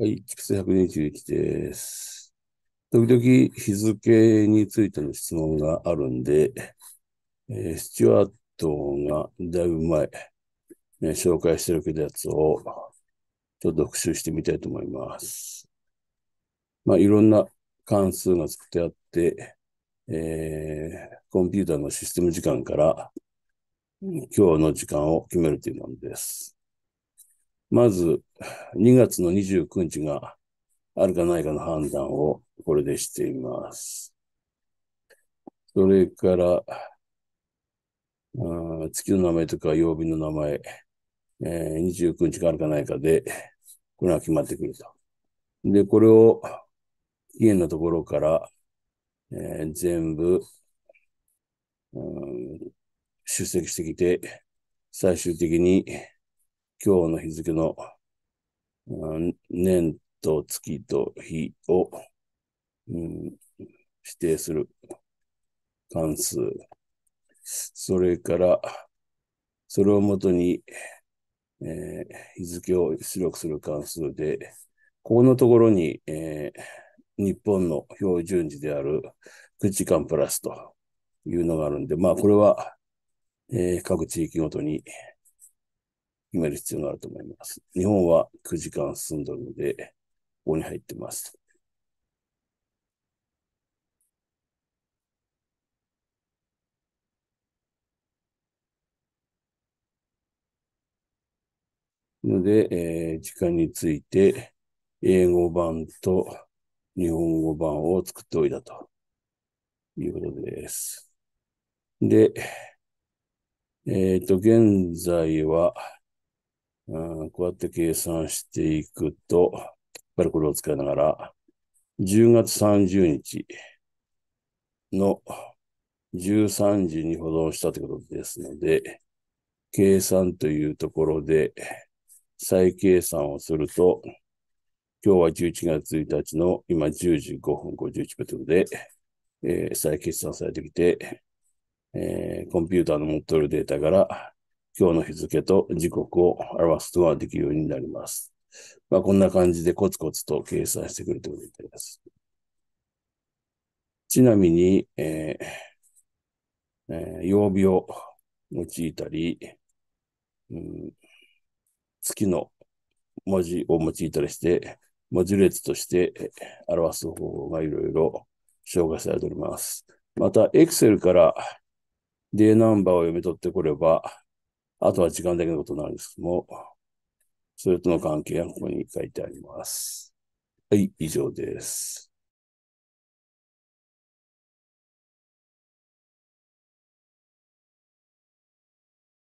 はい、畜生121です。時々日付についての質問があるんで、えー、スチュワートがだいぶ前、ね、紹介してるけどやつをちょっと復習してみたいと思います。まあ、いろんな関数が作ってあって、えー、コンピューターのシステム時間から今日の時間を決めるというものです。まず、2月の29日があるかないかの判断をこれでしています。それから、月の名前とか曜日の名前、えー、29日があるかないかで、これが決まってくると。で、これを期限のところから、えー、全部、うん、出席してきて、最終的に今日の日付の、うん、年と月と日を、うん、指定する関数。それから、それをもとに、えー、日付を出力する関数で、ここのところに、えー、日本の標準時である9時間プラスというのがあるんで、まあこれは、えー、各地域ごとに決める必要があると思います。日本は9時間進んでるので、ここに入ってます。ので、えー、時間について、英語版と日本語版を作っておいたということです。で、えっ、ー、と、現在は、こうやって計算していくと、やっぱりこれを使いながら、10月30日の13時に保存したということですので、計算というところで再計算をすると、今日は11月1日の今10時5分51秒ということで、えー、再計算されてきて、えー、コンピューターの持っているデータから今日の日付と時刻を表すことができるようになります。まあ、こんな感じでコツコツと計算してくるということです。ちなみに、えーえー、曜日を用いたり、うん、月の文字を用いたりして、文字列として表す方法がいろいろ紹介されております。また、Excel からデーナンバーを読み取ってこれば、あとは時間だけのことなんですけども、それとの関係はここに書いてあります。はい、以上です。